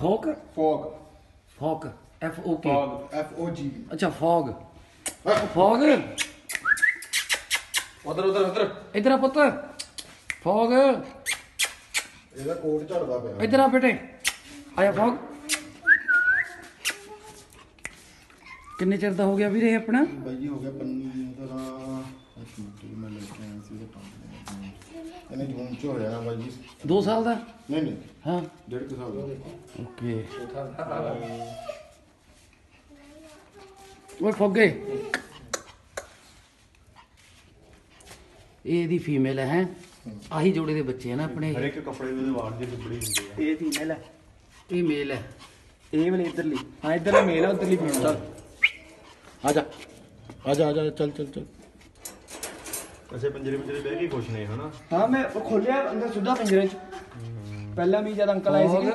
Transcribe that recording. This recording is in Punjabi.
Folk fog folk F O K fog F O G ਅੱਛਾ ਫੋਗ ਫੋਗ ਉਧਰ ਉਧਰ ਉਧਰ ਇਧਰ ਆ ਪੁੱਤ ਫੋਗ ਇਹਦਾ ਕੋਟ ਝੜਦਾ ਪਿਆ ਇਧਰ ਆ ਬੇਟੇ ਆਇਆ ਫੋਗ ਕਿੰਨੇ ਚਿਰ ਦਾ ਹੋ ਗਿਆ ਵੀਰੇ ਆਪਣਾ ਬਾਈ ਜੀ ਹੋ ਗਿਆ ਪੰਨੀ ਉਹਦਾ ਮੈਂ ਲੈ ਕੇ ਆਇਆ ਸੀ ਇਹਨੇ ਜੂਨ ਚ ਹੋ ਜਾਣਾ ਬਾਈ ਜੀ। 2 ਸਾਲ ਦਾ? ਨਹੀਂ ਨਹੀਂ। ਹਾਂ। ਡੇਢ ਕੁ ਸਾਲ ਦਾ। ਓਕੇ। ਓਏ ਫੋਗੇ। ਇਹ ਇਹਦੀ ਫੀਮੇਲ ਹੈ ਆਹੀ ਜੋੜੇ ਦੇ ਬੱਚੇ ਆ ਨਾ ਆਪਣੇ। ਹਰ ਇੱਕ ਕੱਪੜੇ ਦੇ ਵਾਰ ਦੇ ਟੁਕੜੇ ਹੁੰਦੇ ਆ। ਇਹ ਫੀਮੇਲ ਹੈ। ਇਹ ਮੇਲ ਹੈ। ਇਹ ਵਾਲੀ ਇਧਰਲੀ। ਹਾਂ ਇਧਰਲੀ ਮੇਲ ਹੈ ਉਧਰਲੀ ਫੀਮੇਲ ਚੱਲ। ਆ ਜਾ। ਆ ਜਾ ਆ ਜਾ। ਚੱਲ ਚੱਲ ਚੱਲ। ਅਸੇ ਪੰਜਰੇ ਪੰਜਰੇ ਬਹਿ ਕੇ ਖੁਸ਼ ਨੇ ਹਨਾ? ਹਾਂ ਮੈਂ ਉਹ ਖੋਲਿਆ ਅੰਦਰ ਸਿੱਧਾ ਪਿੰਜਰੇ ਚ। ਪਹਿਲਾਂ ਵੀ ਜਦ ਅੰਕਲ ਆਏ ਸੀਗੇ।